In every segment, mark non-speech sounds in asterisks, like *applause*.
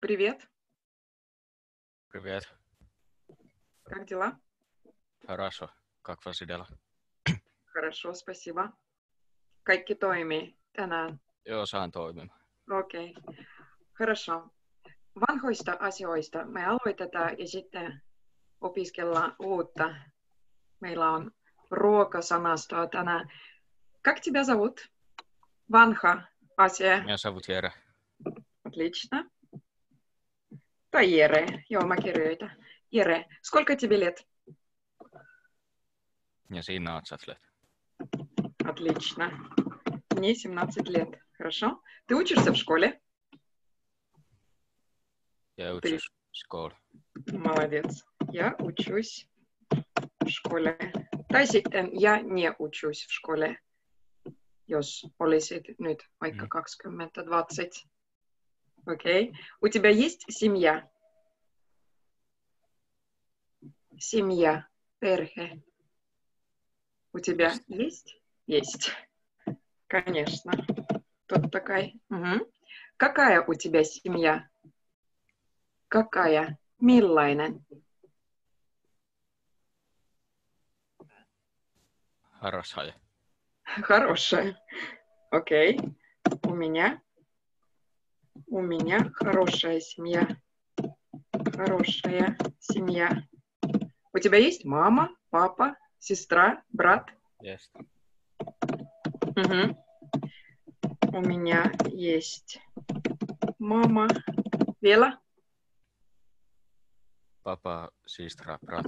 Привет, Привет. как дела? Хорошо. Как ваши дела? Хорошо, спасибо. Kaikki toimii tänään. Joo, saan toimimaan. Okei, хорошо. Vanhoista asioista me aloitetaan ja sitten opiskellaan uutta. Meillä on ruokasanastoa tänään. Как тебя зовут? Vanha asia. Minä savut Jere. Отлично. Tai Jere. Joo, mä kirjoitan. Jere, сколько тебе лет? Oot sä löyt. Отлично. Мне 17 лет. Хорошо. Ты учишься в школе? Ja utsus skool. Молодец. Я учусь в школе. Sitten я не учусь в школе, jos olisit nyt vaikka Mm. 20-20. Окей. У тебя есть семья? Семья, перхе. У тебя есть? Есть. Конечно. Тут такая. Мгм. Какая у тебя семья? Какая? Millainen? Harrashaja. Хорошая. Окей. У меня. У меня хорошая семья. Хорошая семья. У тебя есть мама, папа, сестра, брат? Yes. Мгм. У меня есть мама. Вела? Papa, sistra, brat.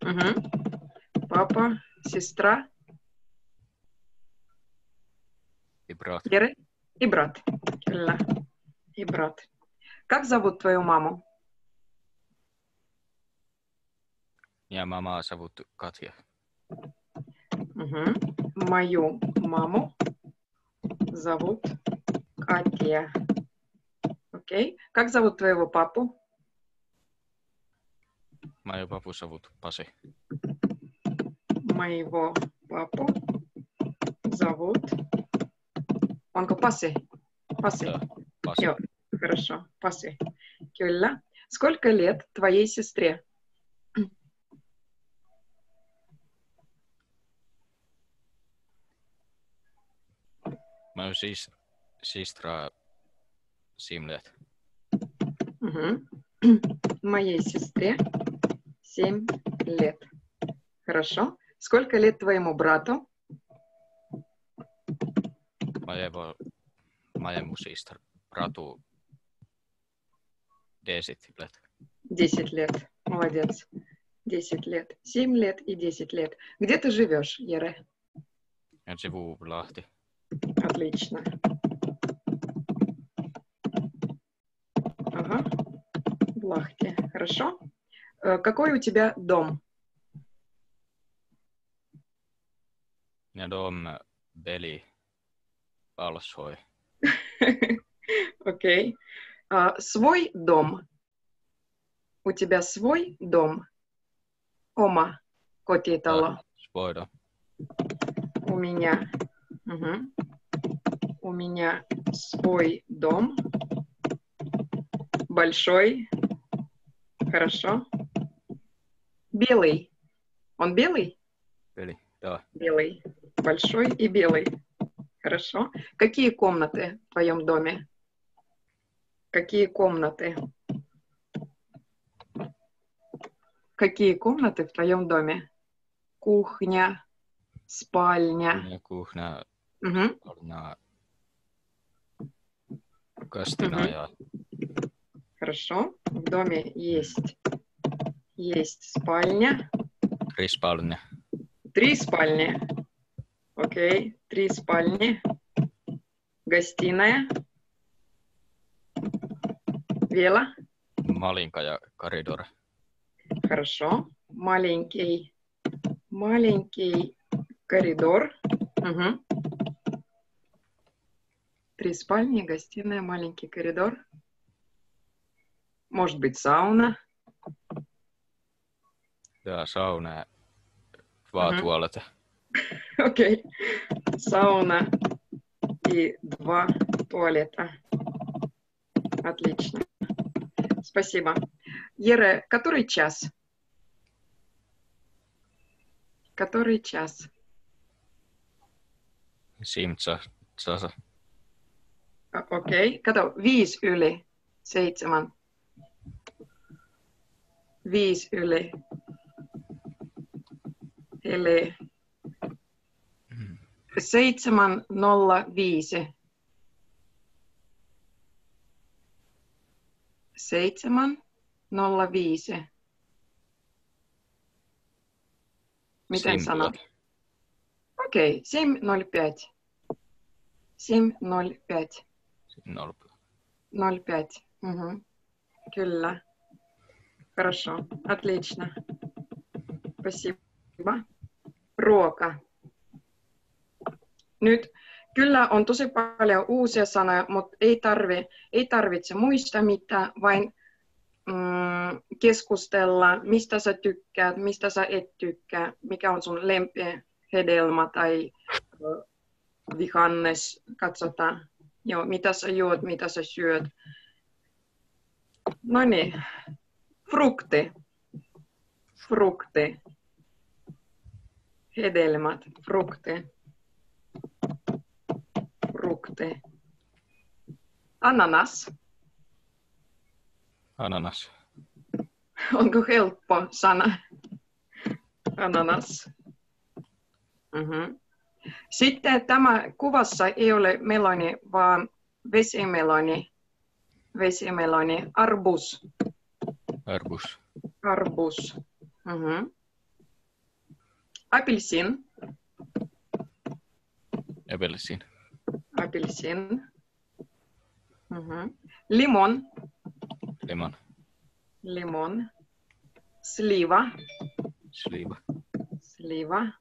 Мгм. Папа, сестра, И brat. Вера и брат. Kyllä. И брат. Как зовут твою маму? Ja mama savut Katja. Мгм. Мою маму зовут Катя. Окей. Как зовут твоего папу? Maja papu savut Pasi. Моего папу зовут... Onko Pasi? Pasi. Joo. Хорошо. Pasi. Kyllä. Сколько лет твоей сестре? Mä oon siis sistra Simlet. Мгм. Моей сестре 7 лет. Хорошо. Сколько лет твоему брату? Maja mun sistra. Bratu. Desit let. 10 лет. Молодец. 10 лет. 7 лет и 10 лет. Где ты живешь, Ере? Ja sivu Lahti. Отлично. Ага. В Лахте. Хорошо. Э, Какой у тебя дом? Ja dom Beli. Palsoi. *laughs* Окей. А, Свой дом. У тебя свой дом? Ома. Котитало. Spoido. У меня. Мгм. У меня свой дом. Большой. Хорошо. Белый. Он белый? Beli. Joo. Белый. Большой и белый. Хорошо. Какие комнаты в твоем доме? Какие комнаты? Какие комнаты в твоем доме? Кухня, спальня. Мгм. Orna Kastina Мгм. ja Хорошо. В доме есть, есть спальня. Rispalne. Три спальни. Окей. Три спальни. Гостиная. Вела. Ja Karidor. Хорошо. Маленький, маленький коридор. Мгм. Три спальни, гостиная, маленький коридор. Может быть, сауна. Ja sauna. Два Мгм. туалetta. *laughs* Окей. Сауна и два туалета. Отлично. Спасибо. Ере, который час? Который час? Simtsa, Sasa. O- Okei. Kato, viisi yli seitsemän. Viisi yli. Eli seitsemän nolla viisi. Seitsemän nolla viisi. Miten Sim- sanot? Okei, семь ноль пять. Семь ноль пять. 0,5. Мгм. Kyllä. Хорошо. Отлично. Спасибо. Ruoka. Nyt kyllä on tosi paljon uusia sanoja, mutta ei, tarvi, ei tarvitse muistaa mitään, vain mm, keskustella, mistä sä tykkäät, mistä sä et tykkää, mikä on sun lempihedelmä tai vihannes, katsotaan. Joo, mitä sä juot, mitä sä syöt. No niin. Frukti. Frukti. Hedelmät. Frukti. Frukti. Ananas. Ananas. Onko helppo sana? Ananas. Mhm. Sitten tämä kuvassa ei ole meloni, vaan vesimeloni. Vesimeloni. Arbus. Arbus. Arbus. Mhm. Apelsin. Apelsin. Apelsin. Mhm. Limon. Lemon. Limon. Sliva. Sliva. Sliva.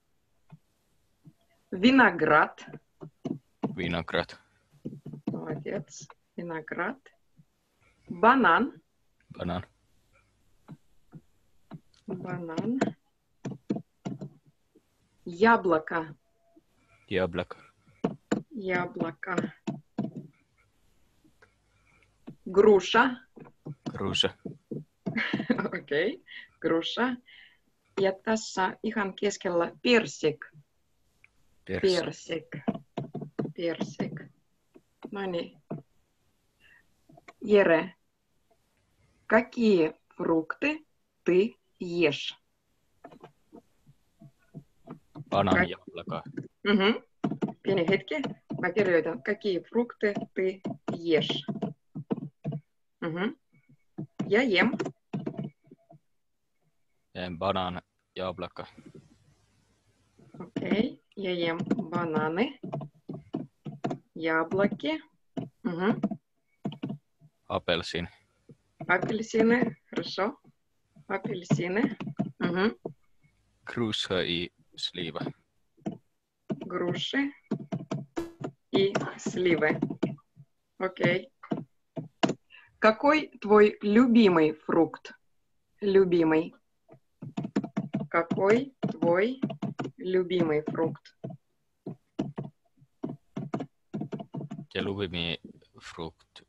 Vinogрад. Vinograt. Молодец. Виноград. Банан. Banan. Банан. Яблоко. Jablak. Яблоко. Груша. Kruusa. Okei. Okay. Груша. Ja tässä ihan keskellä persik. Pers. Persik. Persik. No niin. Jere, какие фрукты ты ешь? Banan jablaka. Угу. Pieni hetki. Mä kirjoitan, какие фрукты ты ешь? Угу. Я ем Ja banan jablaka. Окей. Я ем бананы, яблоки, угу. Apelsin. апельсины. Хорошо. Апельсины. Угу. Kruusa i sliva. Груши и сливы. Окей. Какой твой любимый фрукт? Любимый. Какой твой любимый фрукт? Ja luvimi frukt.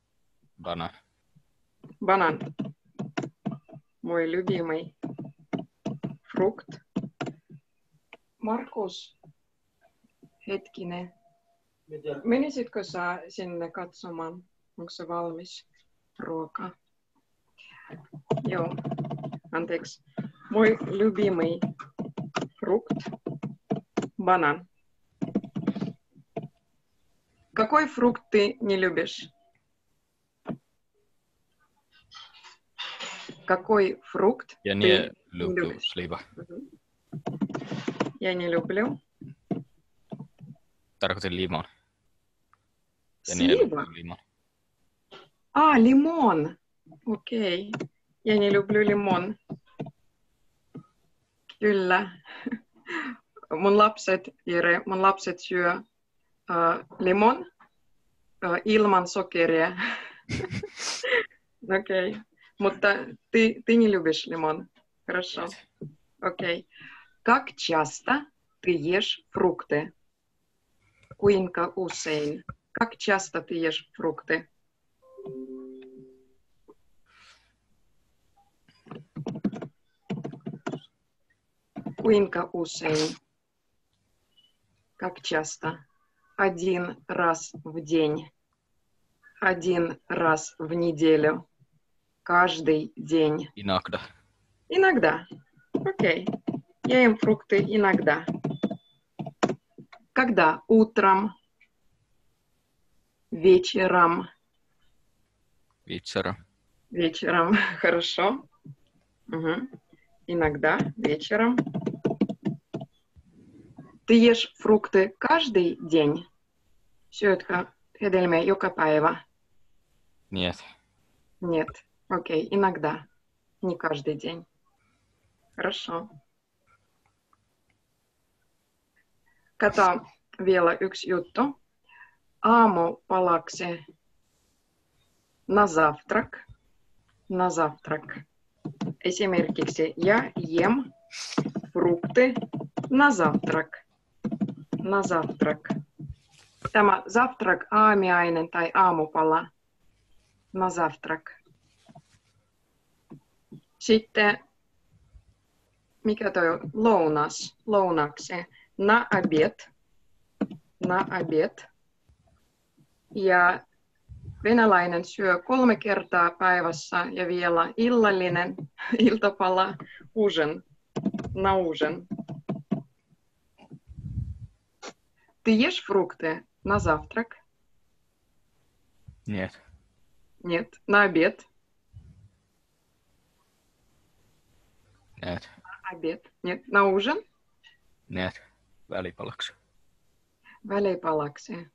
Banan. Банан. Мой любимый фрукт. Markus, hetkinen. Menisitkö sä sinne katsomaan, onko se valmis ruoka? Joo, anteeksi. Мой любимый фрукт – банан. Какой фрукт ты не любишь? Какой фрукт ты nie lubił любишь? Мгм. Я не люблю. Tarkoitin limon. Ja Слива? lubił limon. А, лимон. Окей. Я не люблю лимон. Kyllä. Mun lapset, Jere, mun lapset syö uh, limon uh, ilman sokeria. Окей. Okay. Mutta ты, ты не любишь лимон. Хорошо. Окей. Как часто ты ешь фрукты? Куинка Усейн. Как часто ты ешь фрукты? Куинка Усейн. Как часто? Один раз в день. Один раз в неделю. Каждый день. Иногда. Иногда. Окей. Я ем фрукты иногда. Когда? Утром. Вечером. Vitsera. Вечером. *laughs* Хорошо. Мгм. Иногда. Вечером. Ты ешь фрукты каждый день? Hedelmiä joka päivä? Niet. Нет. Окей. Иногда. Не каждый день. Хорошо. Kato vielä yksi juttu. Aamupalaksi на завтрак. На завтрак. Esimerkiksi я ем фрукты на завтрак. На завтрак. Tämä завтрак aamiainen tai aamupala. На завтрак. Sitten, mikä toi on? Lounas. Lounaksi. На обед. На обед. Ja venäläinen syö kolme kertaa päivässä ja vielä illallinen iltapala ужин. На ужин. Ты ешь фрукты на завтрак? Niet. Нет. На обед? Niet. Обед. Нет. На ужин? Niet. Välipalaksi. Välipalaksi.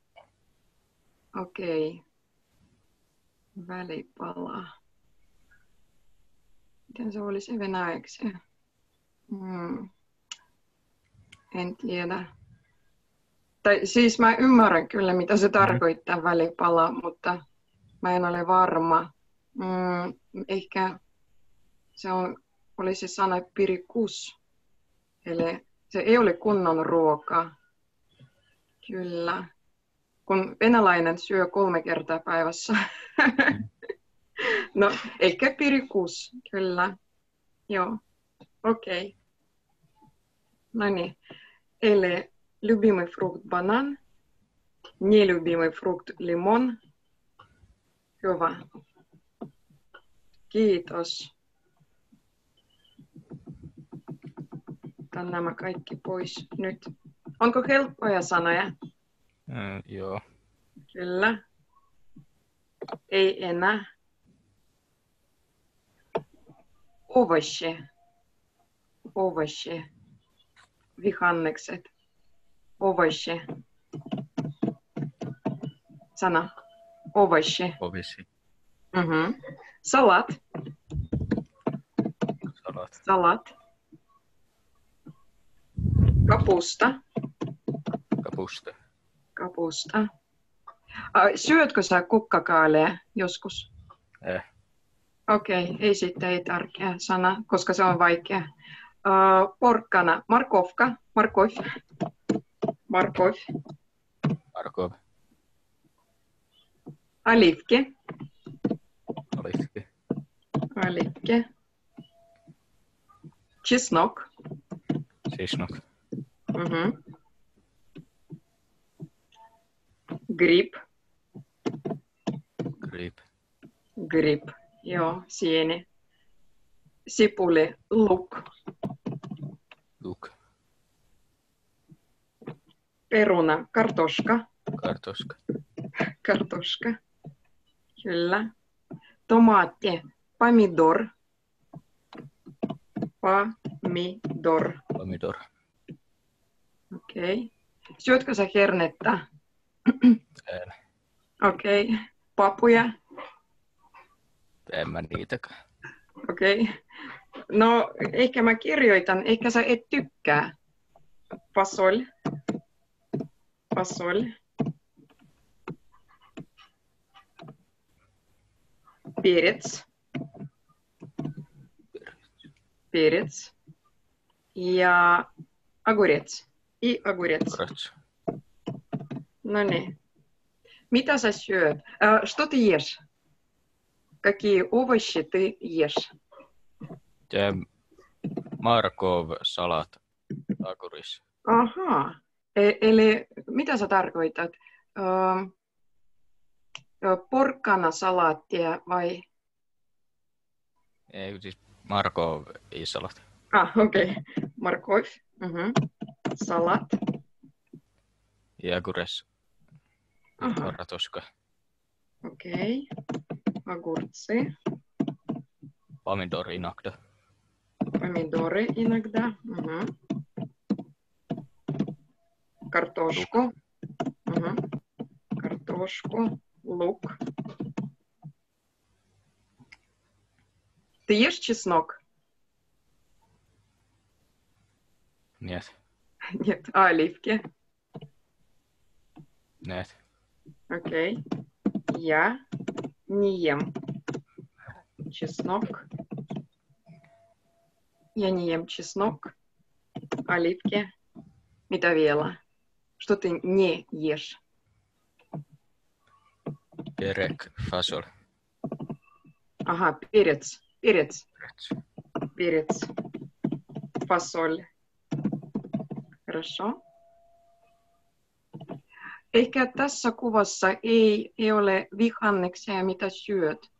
Okei. Välipala. Miten se olisi venäjäksi? Hmm. En tiedä. Tai siis mä ymmärrän kyllä, mitä se tarkoittaa välipala, mutta mä en ole varma. Mm, ehkä se on, olisi sana pirikus. Eli se ei ole kunnon ruoka. Kyllä. Kun venäläinen syö kolme kertaa päivässä. *laughs* no, ehkä pirikus, kyllä. Joo, okei. Okay. No niin. Eli любимый фрукт банан, нелюбимый фрукт лимон. Hyvä. Kiitos. Otan nämä kaikki pois nyt. Onko helppoja sanoja? Äh, joo. Kyllä. Ei enää. Овощи. Овощи. Vihannekset. Овощи. Sana. Овощи. Ovisi. Угу. Салат. Salat. Салат. Kapusta. Kapusta. Kapusta. Ai, syötkö sä kukkakaaleja joskus? Eh. Okei, okay, ei sitten ei tärkeä sana, koska se on vaikea. Uh, porkkana, markovka, markov, markov, Markov. alivke, Olifki. alivke, чеснок, Sisnok. Угу. гриб, Grip. grib, joo, sieni, sipuli, luk, Luk. peruna, kartoska, Kartoska. Картошка. Kyllä. Tomaatti. Pomidor. Pomidor. Pomidor. Okei. Okay. Syötkö sä hernettä? En. Okei. Okay. Papuja? En mä niitäkään. Okei. Okay. No, ehkä mä kirjoitan. Ehkä sä et tykkää. Fasol. Fasol. Перец. Перец. Ja огурец. И огурец. Karats. Ну не. Mitä sä syöt? А, что ты ешь? Какие овощи ты ешь? Ja Markov salat. Aguris. Ahaa. E- eli mitä sä tarkoitat? Öö, ö, porkkana-salaattia vai? Ei, siis Marko Iisalot. Ah, okei. Okay. Markov. Mhm. Salat. I Agures. Aha. Karatoska. Окей. Огурцы. Помидор иногда. Помидоры иногда. Мгм. Картошку. Мгм. Картошку. Лук. Ты ешь чеснок? Нет. *laughs* Нет. А оливки? Нет. Окей. Я не ем чеснок. Я не ем чеснок, оливки. Vielä? Что ты не ешь? Perek. Fasol. Ага, перец. Перец. Rets. Перец. Фасоль. Хорошо. Ehkä tässä kuvassa ei, ei ole vihanneksia, mitä syöt.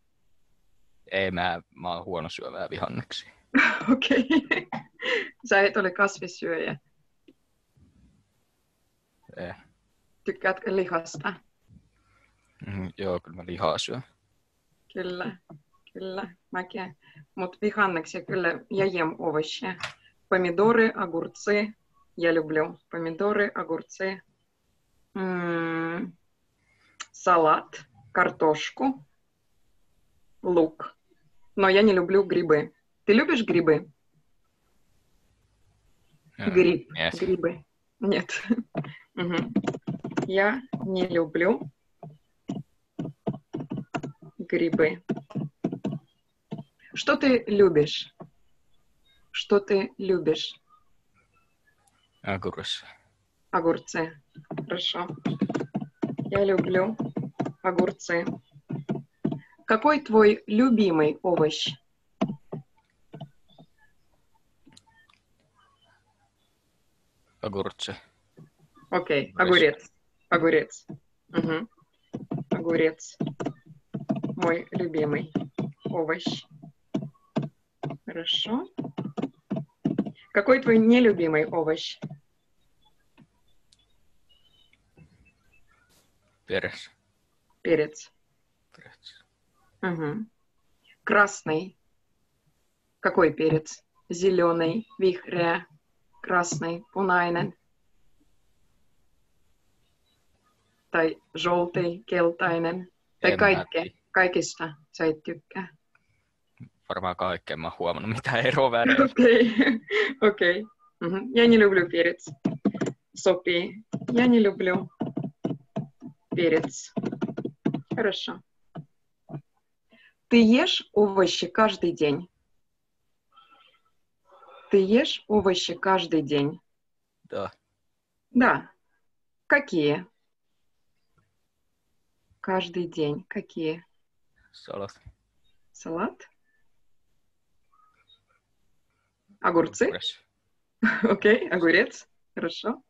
Ei, mä, mä oon huono syövää vihanneksi. *laughs* Okei. Sä et ole kasvissyöjä. Eh. Tykkäätkö lihasta? Mm, joo, kyllä mä lihaa syön. Kyllä, kyllä, mäkin. Mutta vihanneksia kyllä я ем овощи. Помидоры, огурцы я люблю. Помидоры, огурцы. М, Салат, картошку, лук. Но я не люблю грибы. Ты любишь грибы? Joo, Гриб. Нет. Грибы. Нет. *laughs* Я не люблю грибы. Что ты любишь? Что ты любишь? Agures. Огурцы. Хорошо. Я люблю огурцы. Какой твой любимый овощ? Agurtse. Окей, Огурец. огурец. Огурец. Мгм. Огурец. Мой любимый овощ. Хорошо. Какой твой нелюбимый овощ? Peres. Перец. Perets. Мгм. Красный. Какой перец? Зеленый, вихря, красный, punainen. Tai желтый, keltainen. Tai tiedä. kaikista sä et tykkää. Varmaan kaikkeen mä oon huomannut, mitä erovärejä. Окей, окей. Мгм. Я не люблю перец. Сопи. Я не люблю перец. Хорошо. Ты ешь овощи каждый день? Ты ешь овощи каждый день? Да. Да. Какие? Каждый день. Какие? Salat. Салат? Огурцы? *laughs* Окей, огурец. Хорошо.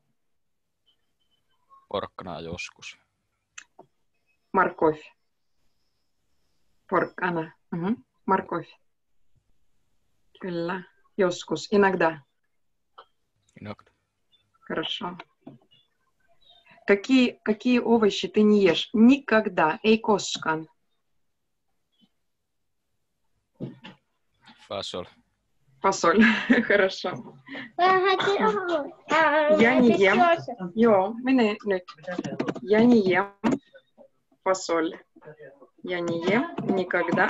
Porkkanaa joskus. Морковь. Поркана. Мгм. Морковь. Kyllä. Joskus. Иногда. Inogda. Хорошо. Какие, какие овощи ты не ешь? Никогда. Ei koskaan. Fasol. Фасоль. *laughs* Хорошо. Я не ем. Joo, mene nyt. Я не ем фасоль. Я не ем никогда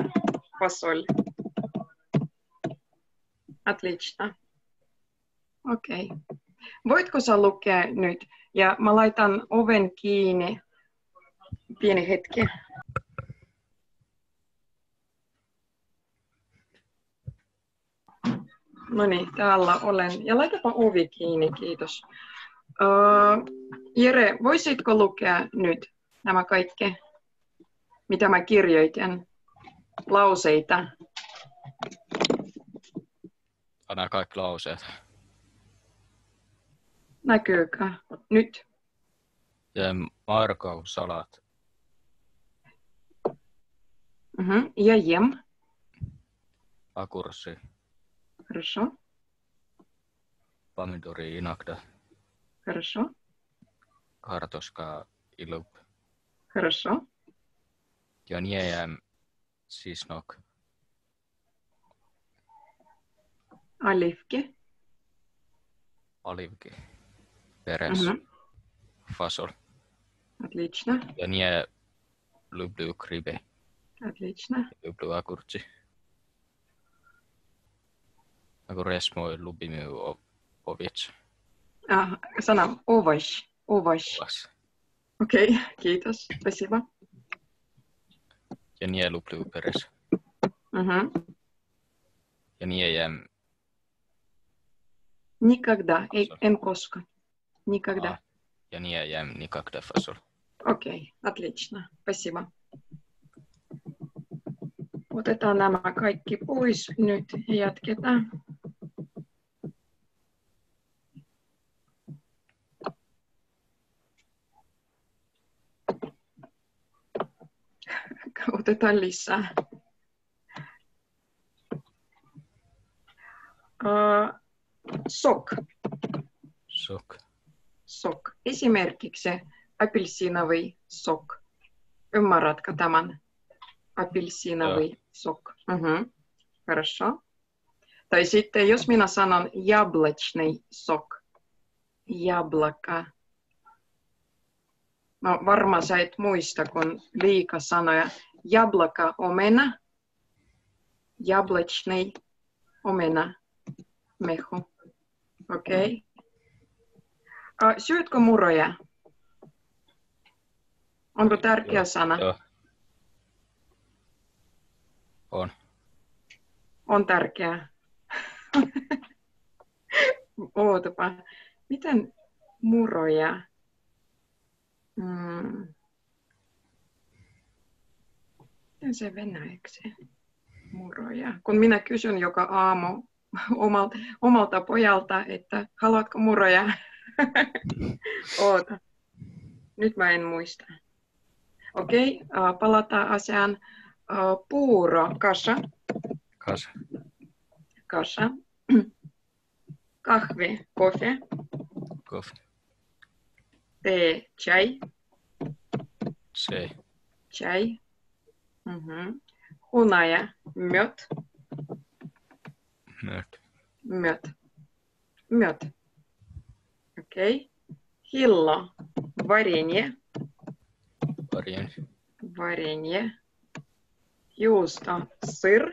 фасоль. Отлично. Okei. Voitko sä lukea nyt? Ja mä laitan oven kiinni. Pieni hetki. No niin, täällä olen. Ja laitapa ovi kiinni, kiitos. Uh, Jere, voisitko lukea nyt nämä kaikki, mitä mä kirjoitin, lauseita? Anna kaikki lauseet. Näkyykö? Nyt. Jem markausalat. Мгм. Я ем. Akurssi. Хорошо. Pomidori inakda. Хорошо. Kartoska ilup. Хорошо. Ja jem sisnok. Оливки. Olivki. Peres. Мгм. Fasol. Отлично. Ja nie lublю kribe. Отлично. Lublю agurtsi. Nagu resmo lubimy o oviec. А, sana овощ. Овощ. Vas. Окей, kiitos. Спасибо. Ja nie lublю peres. Мгм. Ja nie jem Никогда. Ei, en koska. Никогда. а, ja nie jem nikakda fasol. Окей, отлично. Спасибо. Otetaan nämä kaikki pois nyt ja jatketaan. Lisää. Uh, sok. Sok. Sok. Esimerkiksi апельсиновый сок. Ymmärrätkö tämän? Апельсиновый сок. Угу. Хорошо. Tai sitten jos minä sanon яблочный сок. Jablaka. No varmaan sä et muista, kun liika sanoja jablaka omena, jablečnej omena mehu. Okei. Okay. Syötkö muroja? Onko tärkeä Joo, sana? On. On tärkeä. *laughs* Ootapa. Miten muroja? Mm. Miten se venäjäksi? Muroja. Kun minä kysyn joka aamu *laughs* omalta, omalta pojalta, että haluatko muroja? *laughs* Oota. Nyt mä en muista. Okei, okay, palataan asiaan. Uh, puuro, kasha, Kas. kasha. *clears throat* Kahvi, kofe, Kof. Chai, Se. chai. Mhm. Hunaja, mjött, Möt. mjött, mjött. Okei. Okay. Hillo, варенье, Varjen. варенье. Juusto, сыр,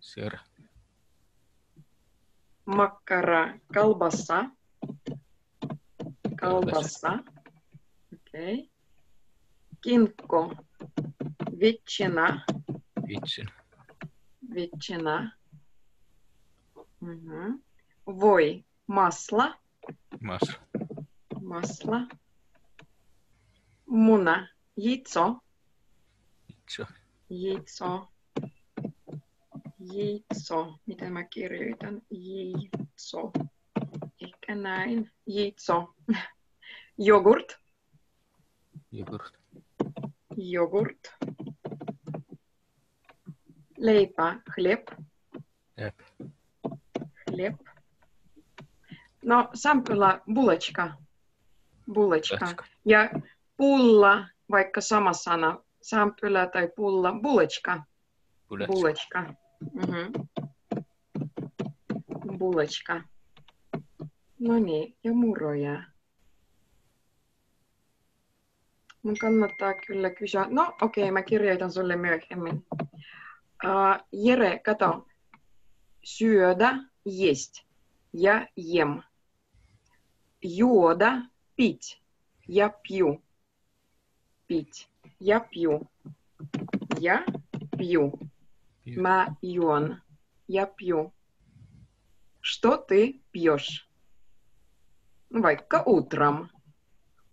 Sir. makkara, kalbassa, колбаса. Окей. Кинко, ветчина, Vitsin. ветчина. Мгм. Вой, масло, Mas. масло. Муна, яйцо, Itse. яйцо. Яйцо. Miten mä kirjoitan? Яйцо. Näin. Яйцо. Jogurt. Jogurt. Йогурт. Leipä, хлеб, Jep. хлеб. No, sampula, булочка. Булочка. Lätska. Ja pulla, vaikka sama sana, sampula tai pulla, булочка. Puletska. Булочка. Угу. Булочка. No niin, ja muroja. Mun kannattaa kyllä kysyä. No okei, okay, mä kirjoitan sulle myöhemmin. Uh, Jere, kato. Syödä, есть. Я ем. Juoda, пить. Я пью. Пить. Я пью. Я пью. Mä juon. Я пью. Что ты пьешь? Ну, Vaikka утром.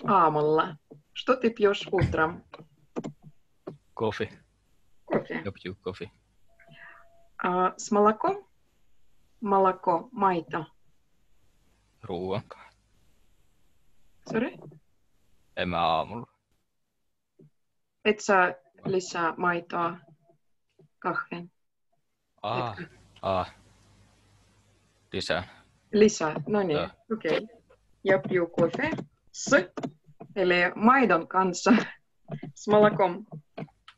Aamulla. Что ты пьешь утром? Kofi. Кофе. Ja pju kofi. А, с молоком? Молоко, майто. Ruoan kanssa. Sorry? En mä aamulla. Et sä lisää maitoa kahvin? Aa, aa. Lisää. Lisää, no niin, Joo. okei. Okay. Ja pju kaffe s, eli maidon kanssa. С молоком.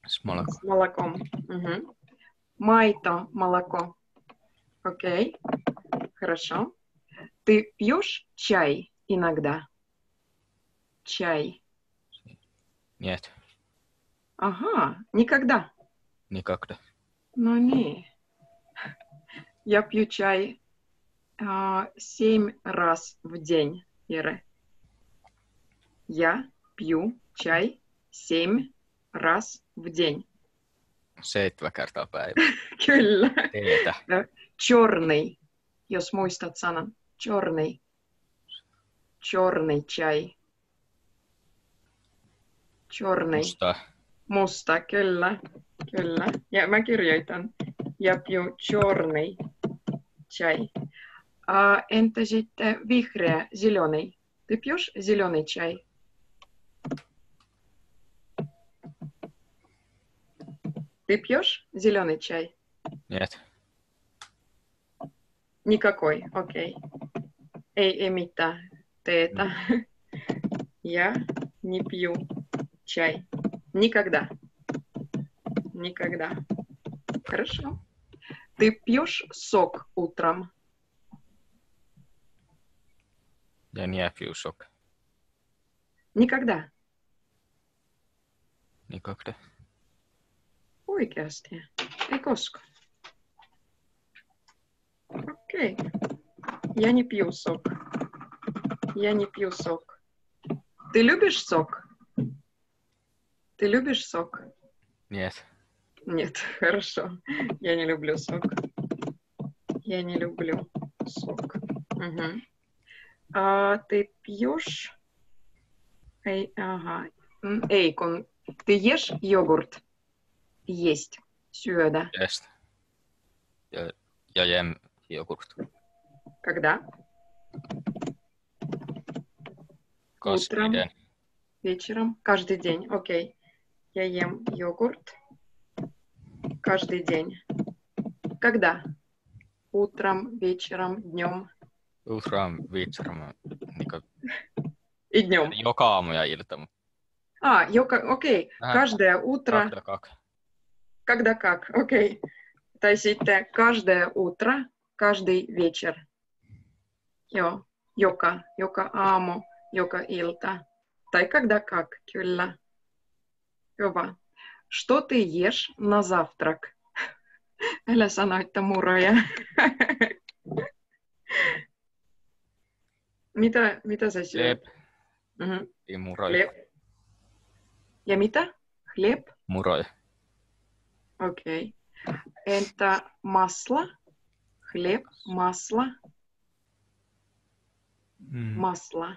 С молоком. С молоком. Мгм. Майто, молоко. Окей. Хорошо. Ты пьешь чай иногда? Чай. Нет, Ага, никогда. никогда. Ну не. Я пью чай а, семь раз в день, Ира. Я пью чай семь раз в день. Seitsemän kertaa päivä. Kyllä. Teetä. Черный. Jos muistat sanan. Черный. Черный чай. Черный. Musta. Musta, kyllä. Kyllä. Ja mä kirjoitan. Ja pju черный чай. А, entä sitten vihreä, зеленый? Ты пьешь зеленый чай? Ты пьешь зеленый чай? Нет, Никакой, окей. Ei, ei mitään teetä. Я не пью чай. Никогда. Никогда. Хорошо. Ты пьешь сок утром? Nie pił sok. Никогда. Никогда. Oikeasti. Ei koskaan. Окей. Я не пью сок. Я не пью сок. Ты любишь сок? Ты любишь сок? Нет, Нет, *laughs* хорошо. Я не люблю сок. Я не люблю сок. Мгм. А ты пьешь? Эй, ага. М, Эй, кон, ты ешь йогурт? Есть. Syödä. tästä. Ja, ja jem jogurt. Когда? Утром. Kasviden. Вечером. Каждый день. Окей. Я ем йогурт. Каждый день. Когда? Утром, вечером, днем. Utraan viitsaram. Niin И днем. joka aamu ja ilta. А, йога, окей. Ага. Каждое утро. Kakda kak. Когда как? Окей. Tai sitten каждое утро, каждый вечер. Joo, joka, joka aamu, joka ilta. Tai когда как, kyllä. Hyvä. Что ты ешь на завтрак? Älä sano, että muroja. Mitä, mitä sä syöt? Lep. Mhm. Ei muroja. Хлеб. Ja mitä? Хлеб? Muroja. Окей. Это масло, хлеб, масло, Mm. масло.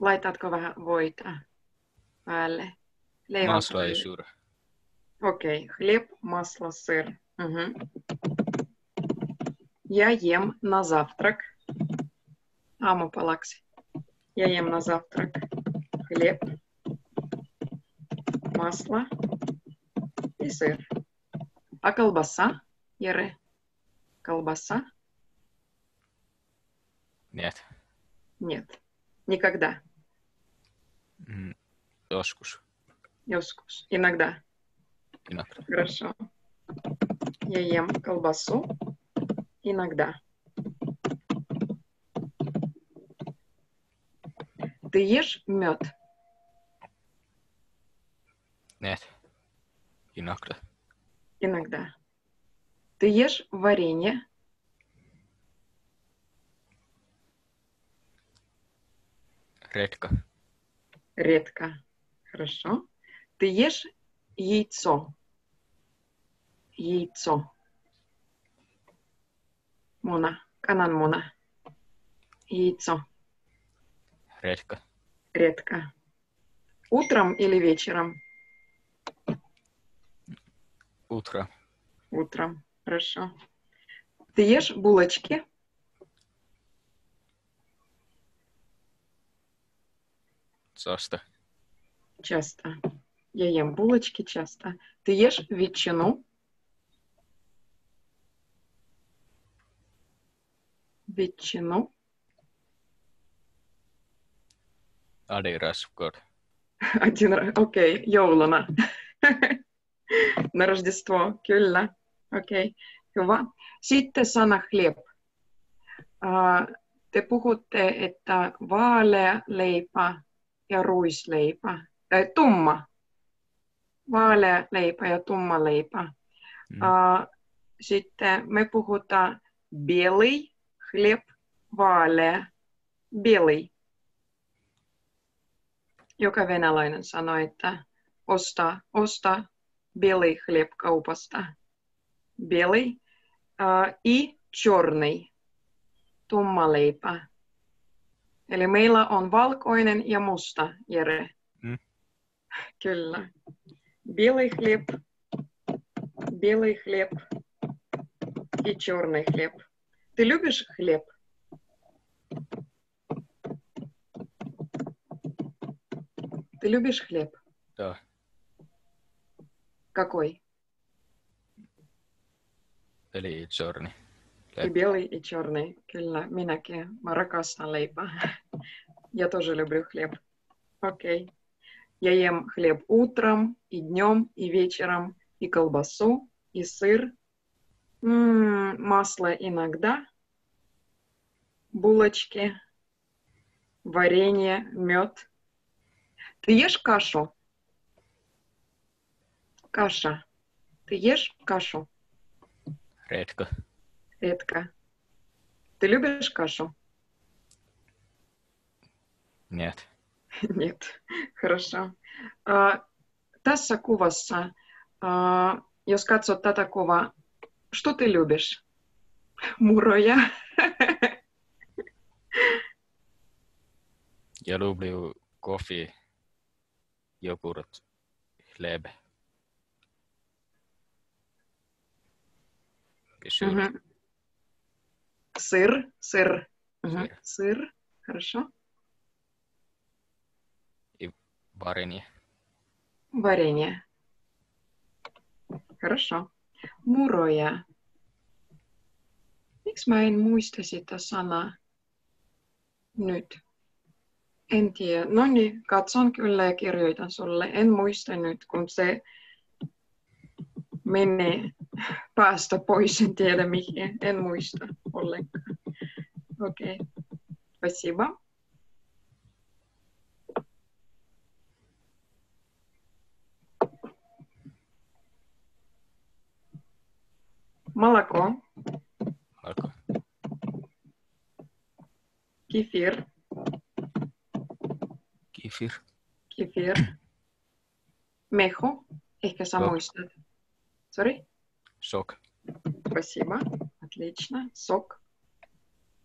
Laitatko vähän voita päälle? Leivän Masla ei päälle. syödä. Окей. Хлеб, масло, сыр. Мгм. Я ем на завтрак. Аамupalaksi. Я ем на завтрак. Хлеб, масло и сыр. А колбаса, Ере? Колбаса? Нет. Нет. Никогда. Joskus. Joskus. Иногда. Inakra. Хорошо. Я ем колбасу иногда. Ты ешь мед? Нет. Inakra. Иногда. Ты ешь варенье? Redka. Редко. Хорошо. Ты ешь яйцо? Яйцо. Муна. Кананмуна. Яйцо. Redka. Редко. Утром или вечером? Utra. Утром. Хорошо. Ты ешь булочки? Часто. Часто. Я ем булочки часто. Ты ешь ветчину? Ветчину. Adidas God. Один раз. Окей, jouluna. На Рождество. Kyllä. Okei, hyvä. Sitten sana хлеб. Ah, Te puhutte, että vaalea leipä ja ruisleipä. Tai tumma. Vaalea leipä ja tumma leipä. Mm. Ah, Sitten me puhutaan белый хлеб, vaalea, белый. Joka venäläinen sanoi, että osta, osta белый хлеб kaupasta. Белый. Uh, I черный. Tumma leipä. Eli meillä on valkoinen ja musta, Jere. Mm. Kyllä. Белый хлеб, белый хлеб и черный хлеб. Ты любишь хлеб? Ты любишь хлеб? Да. Какой? Eli Journey. И белый, и черный. Kyllä, minäkin. Mä rakastan leipää. Я тоже люблю хлеб. Окей. Я ем хлеб утром, и днем, и вечером, и колбасу, и сыр. М, масло иногда. Булочки, варенье, мед. Ты ешь кашу? Каша. Ты ешь кашу? Редко. Редко. Ты любишь кашу? Нет. *laughs* Нет. Хорошо. Tässä kuvassa, а, jos katsot tätä kuvaa, что ты любишь? Muroja. Jag lublю кофе, йогурт, хлеб. И сыр. Мгм. Сыр, сыр. Мгм. Сыр. Сыр. Хорошо. Варенье. Варенье. Хорошо. Muroja. Miksi mä en muista sitä sanaa nyt? En tiedä. No niin, katson kyllä ja kirjoitan sulle. En muista nyt, kun se menee päästä pois. En tiedä mihin. En muista ollenkaan. Okei. Okay. Спасибо. Молоко, Alko. кефир, Kefir. kefir, мехо, ehkä sä Sok. Sorry? Sok. Спасибо. Отлично. Сок.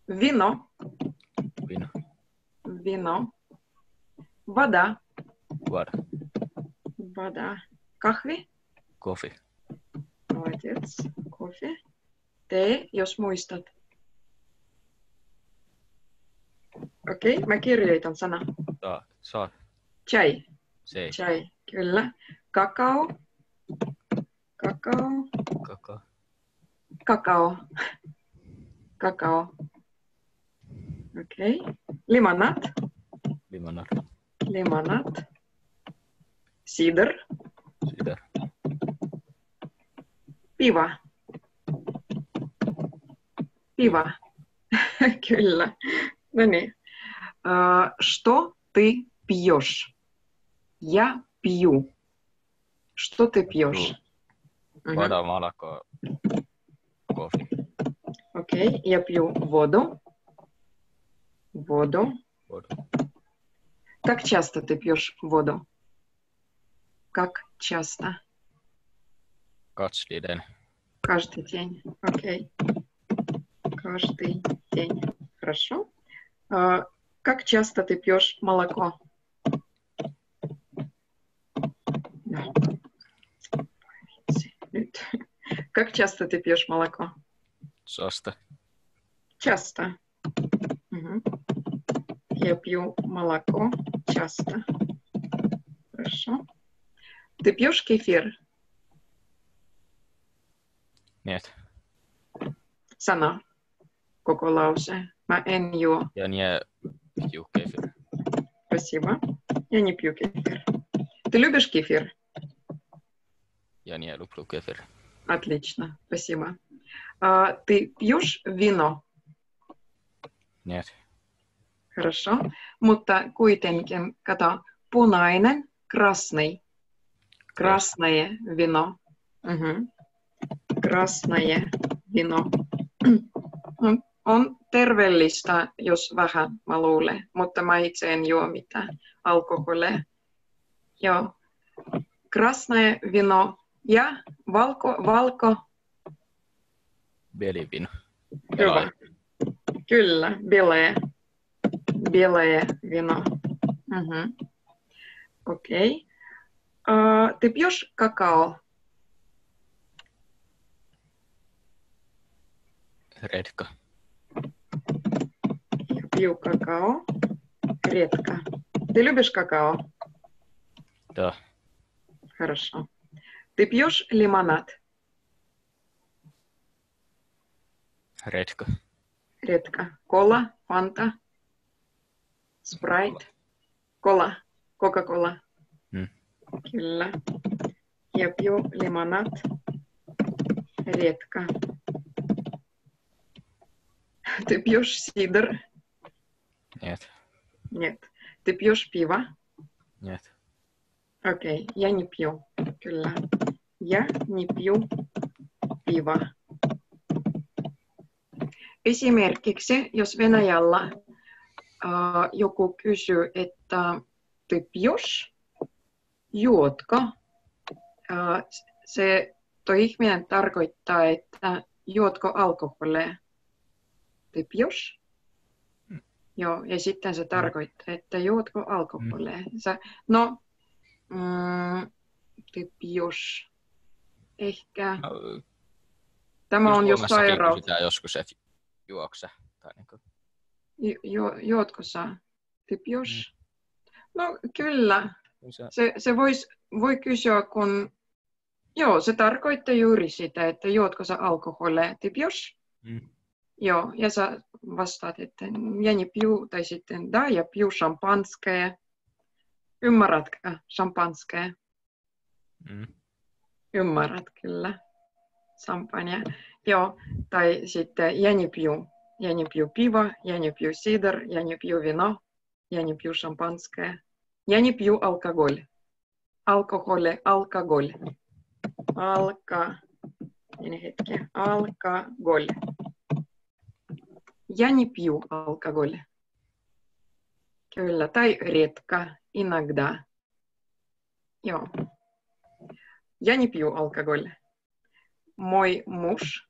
Вино. Vino. Вино. Вода. Vada. Вода. Kahvi. Kofi. Молодец. Кофе. Tee, jos muistat. Okei, okay, mä kirjoitan sana. Saa. Saa. Chai. Se. Chai, kyllä. Kakao. Kakao. Kaka. Kakao. Kakao. Okei. Okay. Limonad. Limonad. Limonad. Cider. Cider. Piva. Piva. Kyllä. No niin. А, Что ты пьешь? Я пью. Что ты пьешь? Мгм. Vada, молоко. Кофе. Окей, я пью воду. Воду. Воду. Как часто ты пьешь воду? Как часто? Katsliden. Каждый день. Окей. Каждый день. Хорошо. А, Как часто ты пьешь молоко? Да. Nyt. Как часто ты пьешь молоко? Sasta. Часто. Мгм. Я пью молоко часто. Хорошо. Ты пьешь кефир? Нет. Sano koko lause. Mä en juo. Я не пью кефир. Спасибо. Я не пью кефир. Ты любишь кефир? Я не люблю кефир. Отлично. Спасибо. А, ты пьешь вино? Нет. Хорошо. Mutta kuitenkin, kato, punainen, krasный. Красное вино. Мгм. Красное вино. On, on terveellistä, jos vähän, mä luulen, mutta mä itse en juo mitään alkoholia. Joo. Красное вино ja valko, valko, Belivin. Hyvä. Kyllä, bileä. Bileä вино. Мгм. Окей. А, ты пьешь какао? Redka. Я пью какао. Редко. Ты любишь какао? Да. Хорошо. Ты пьешь лимонад? Redka. Редко. Кола, фанта, спрайт. Кола, кока-кола. Mm. Kyllä. Я пью лимонад редко. Ты пьешь сидр? Нет. Нет. Ты пьешь пиво? Нет. Окей, я не пью. Kyllä. Я не пью пива. Esimerkiksi, jos Venäjällä äh, joku kysyy, että ty pjos, juotko, äh, se toi ihminen tarkoittaa, että juotko alkoholia. Ty pjos? Mm. Joo, ja sitten se tarkoittaa, että juotko alkoholia. Sä, no, mm, ty pjos. Ehkä. No, Tämä on jo Suomessakin sairaus. kysytään joskus, että juokse. Tai niin kuin, Jo, jo, juotko sä? Ty pjos? No kyllä. se, Se, se vois, voi kysyä, kun... Joo, se tarkoittaa juuri sitä, että juotko sä alkoholia. Ty pjos? mm, Joo, ja sä vastaat, että ja не пью, tai sitten да, я пью шампанское. Ymmärrätkö шампанское? mm, Ymmärrät kyllä. Champagne. Joo, tai sitten не пью. Я не пью пиво, я не пью сидр, я не пью вино, я не пью шампанское. Я не пью алкоголь. Alkoholi, alkohol. Alka, pieni hetki. Alkohol. Я не пью алкоголь. Kyllä, tai редко, иногда. Joo. Я не пью алкоголь. Мой муж,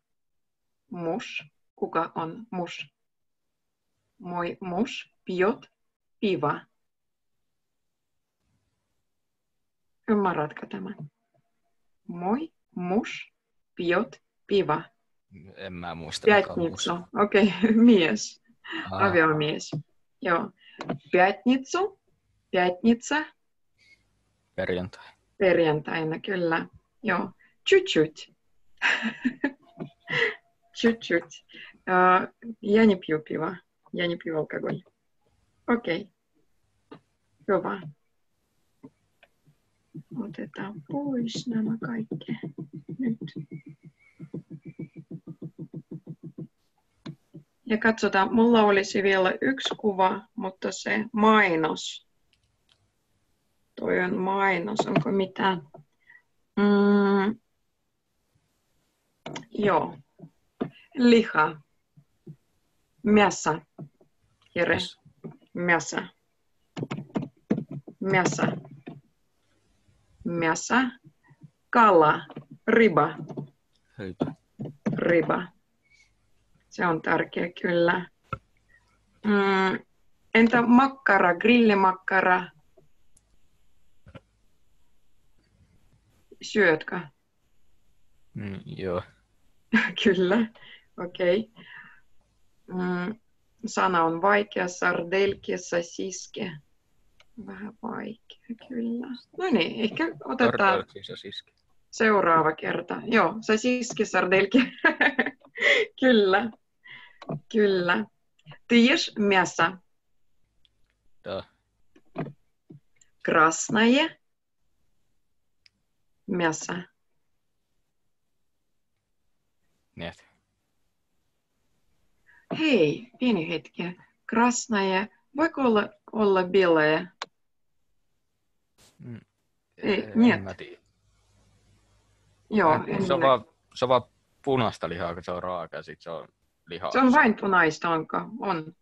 муж, kuka on муж? Мой муж пьет пиво. Ymmärrätkö tämän? Мой муж пьет пиво. en mä muista. Пятницу. musta. Okei, mies, aviomies. Joo. Пятницу, пятница, Perjantai. perjantaina, kyllä. Joo. Чуть-чуть. Чуть-чуть. А, Я не пью пиво. Я не пью алкоголь. Okei. Hyvä. Otetaan pois nämä kaikki nyt. Ja katsotaan, mulla olisi vielä yksi kuva, mutta se mainos. Toi on mainos, onko mitään? Mm, joo. Liha. Мясо. Jere. Yes. Мясо. Мясо. Мясо. Kala. Riba. Hyvä. Riba. Se on tärkeä kyllä. Mm, entä makkara, grillimakkara? Syötkö? Mm, joo. *laughs* Kyllä, okei. Mm, sana on vaikea, sardelki, sasiske. Vähän vaikea, kyllä. No niin, ehkä otetaan Tarkoitatko sosiski? seuraava kerta. Joo, сосиски, сардельки. *laughs* kyllä, kyllä. Ты ешь мясо? Да. Красное мясо. Нет. Hei, pieni hetki. Красное. Voiko olla, olla белое? Ei, En niet. mä tiedä. Joo, En- en se, on minä- vaan, se on vaan punaista lihaa, kun se on raaka, ja sit se on lihaa. se on vain punaista, onko? On.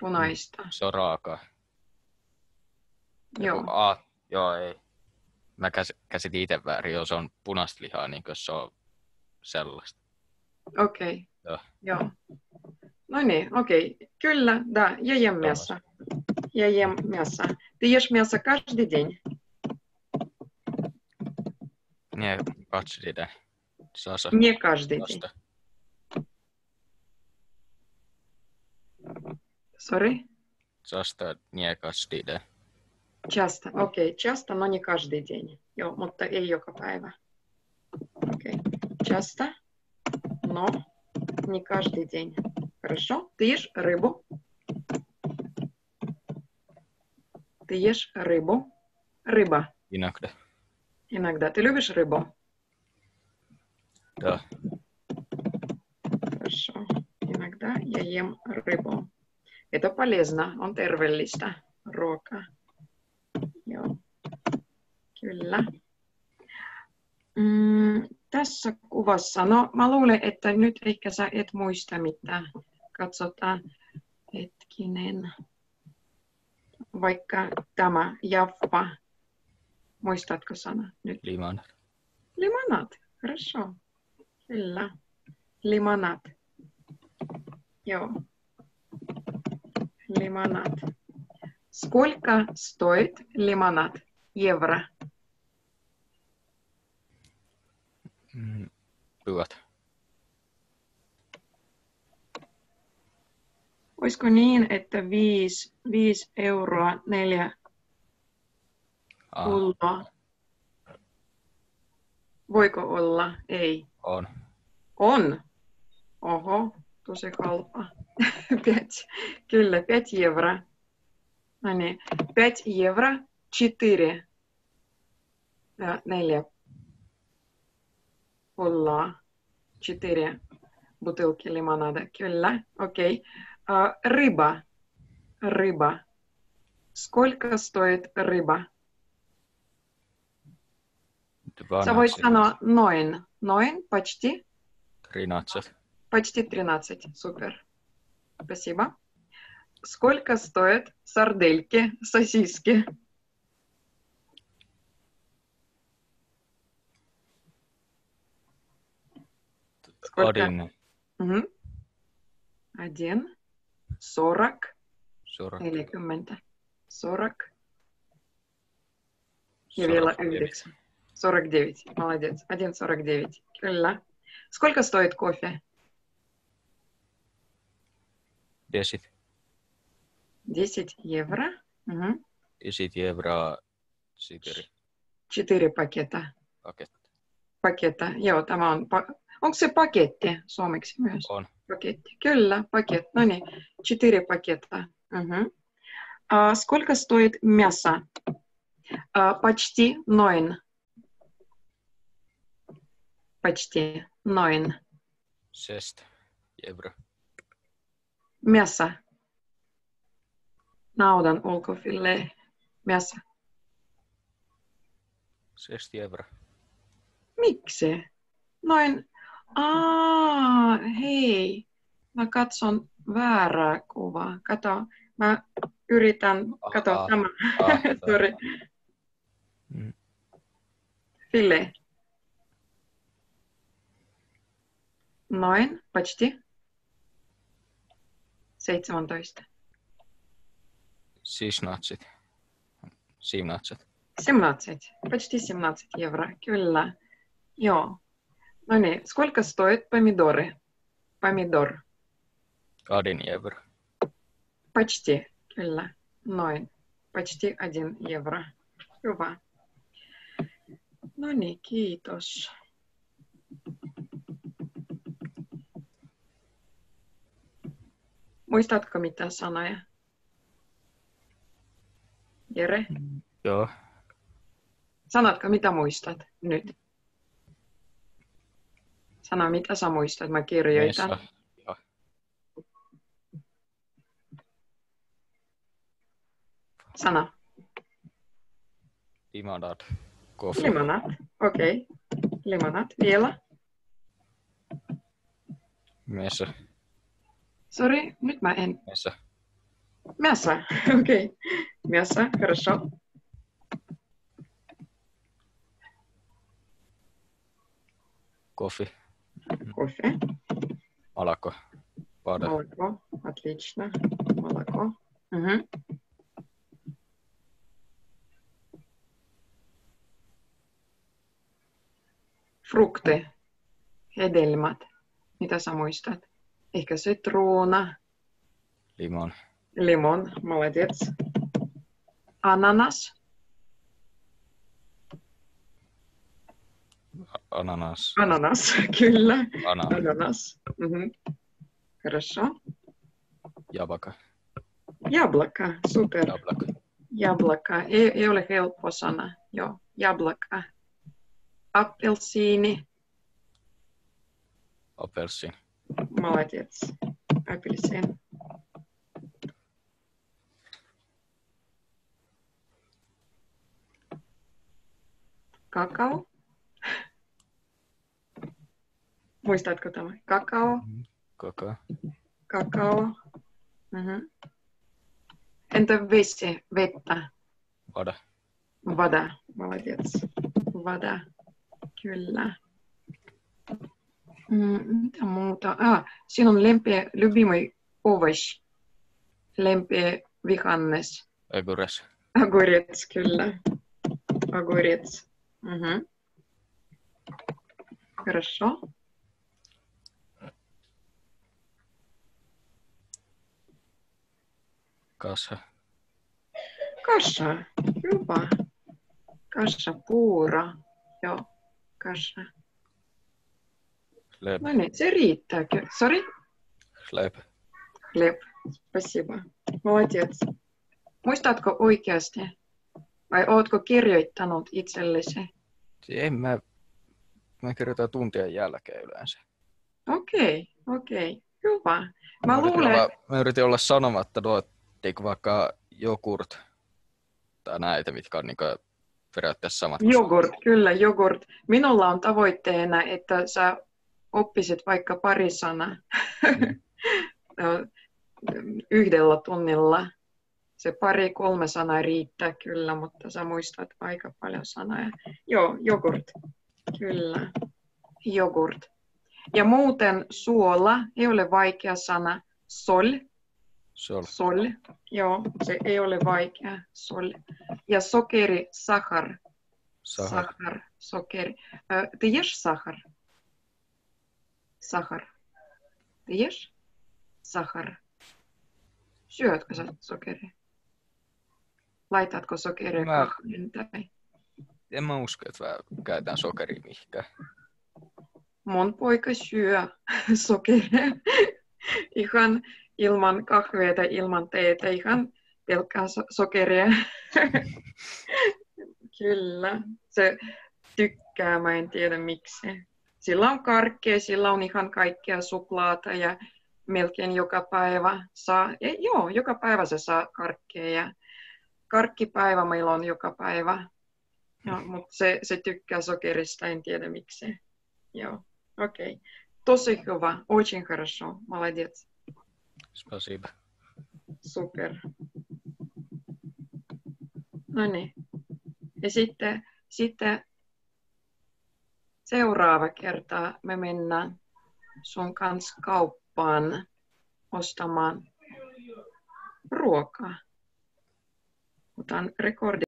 Punaista. Se on raaka. Joo. A, joo, ei. Mä käs, käsitin itse väärin, joo, se on punaista lihaa, niin kuin se on sellaista. Okei. Joo. Joo. No niin, okei. Kyllä, да, я ем мясо. Я ем мясо. Ты ешь мясо каждый день? Nie, katso sitä. Sasa. Не каждый день. Vasta. Sorry? Sasta nie kastida. Часто. Окей, часто, но не каждый день. Joo, mutta ei joka päivä. Окей. Часто, но не каждый день. Хорошо. Ты ешь рыбу? Ты ешь рыбу? Рыба. Inakda. Иногда. Ты любишь рыбу? Da. Хорошо. Иногда я ем рыбу. Это полезно. On terveellistä ruokaa. Joo. Kyllä. Mm, tässä kuvassa, no mä luulen, että nyt ehkä sä et muista mitään. Katsotaan hetkinen. Vaikka tämä Jaffa. Muistatko sana nyt? Liman. Лимонад. Хорошо. Kyllä. Лимонад. Joo. Лимонад. Сколько стоит лимонад? Евро. Mm. Hyvät. Olisiko niin, että 5, euroa, 4 kultaa? Ah. Voiko olla? Ei. On. On? Oho, tosi kalpa. 5. *laughs* Kyllä, 5 euroa. No niin, 5 euroa, 4. Ja, 4 olla четыре бутылки лимонада. Kyllä, окей. А, рыба. Рыба. Сколько стоит рыба? Sä ноин sanoa почти. 13. Почти 13. Супер. Спасибо. Сколько стоят сардельки, сосиски? Сколько? Odin. Мгм. Один. Сорок. Suora. 40. Сорок. Я вела индекс. 49. Молодец. 1,49. Kyllä. Сколько стоит кофе? Desit. 10 евро. Мгм. Desit евро. Siteri. Четыре пакета. Paket. Paketta. Joo, tämä on... Pa- Onko se paketti suomeksi myös? On. Paketti. Kyllä, пакет. No niin, четыре пакета. Мгм. А сколько стоит мясо? А, почти ноль. Почти ноль. Sest. Евro. Мясо. Naudan ulkofillee. Мясо. Sest евро. Miksi? Noin. Aa, hei. Mä katson väärää kuvaa. Kato, mä yritän, kato Ahaa. *laughs* tämä. Ah, Sorry. Mm. Филе. Noin, почти. 17. Sisnatsit. Simnatsit. 17. Почти 17 евро. Kyllä. Joo. No niin, сколько стоит помидоры? Помидор. Adin евро. Почти. Kyllä. Noin. почти один евро. Hyvä. No niin, kiitos. Muistatko mitä sanoja? Jere, Joo. sanotko mitä muistat nyt? Sano mitä sä muistat, mä kirjoitan. Mesa. Joo. Sano. Limonad. Coffee. Limonat. Okei. Limonat. Vielä. Mesa. Sori, nyt mä en. Mesa. Мясо. *laughs* Окей. Мясо. Хорошо. Coffee. Кофе. Alako. Vada. Молоко. Отлично. Молоко. Мгм. Frukti. Hedelmät. Mitä sä muistat? Ehkä sitruuna. Limon. Limon. Молодец. Ananas. Ananas. Ananas. *laughs* Kyllä. Ananas. Ananas. Мгм. Хорошо. Jabaka. Яблоко. Супер. Jablaka. Jablaka. Ei, ei ole helppo sana. Joo. Jablaka. Appelsiini. Apelsin. Молодец. Апельсин. Kakao. Muistatko tämä? Kakao. Kaka. Kakao. Mhm. Entä vesi? Vettä. Vada. Vada. Молодец. Vada. Kyllä. Mm, mitä muuta? Ah, siinä on lempi, любимый овощ. Lempi vihannes. Egures. Огурец, kyllä. Огурец. Мгм. Хорошо. Kasa. Каша. Hyvä. Каша, puura. Joo, каша. Lep. No niin, se riittää. kyllä. Sorry? Lep. Хлеб. Спасибо. Молодец. Muistatko oikeasti? Vai ootko kirjoittanut itsellesi? En mä, mä kirjoitan tuntien jälkeen yleensä. Okei, okei. Hyvä. Mä yritin luulen, olla, mä yritin olla sanomatta tuo, niinku vaikka jogurt tai näitä, mitkä on niinku periaatteessa samat. kuin Jogurt, kyllä, jogurt. Minulla on tavoitteena, että sä oppisit vaikka pari sanaa *laughs* yhdellä tunnilla. Se pari, kolme sanaa riittää kyllä, mutta sä muistat aika paljon sanoja. Joo, jogurt. Kyllä, jogurt. Ja muuten suola ei ole vaikea sana. Sol, Sol. sol. Joo, se ei ole vaikea. Sol. Ja sokeri, sahar. Sahar. Сахар, сокер. Э, Ты ешь сахар? Сахар. Ты ешь? Сахар. Syötkö sä sokeria? Laitatko sokeria Mä- kahvin tai? En mä usko, että mä käytän sokeria mihinkään. Mun poika syö sokeria ihan ilman kahvia tai ilman teetä, ihan pelkkää so- sokeria. *laughs* Kyllä, se tykkää, mä en tiedä miksi. Sillä on karkkea, sillä on ihan kaikkea suklaata ja melkein joka päivä saa, ja, joo, joka päivä se saa karkkea ja karkkipäivä meillä on joka päivä. Joo, mutta se, se tykkää sokerista, en tiedä miksi. Joo, okei. Okay. Tosi hyvä, очень хорошо, молодец, Spasiba. super. No niin. Ja sitten, sitten seuraava kerta me mennään sun kanssa kauppaan ostamaan ruokaa. Otan rekordi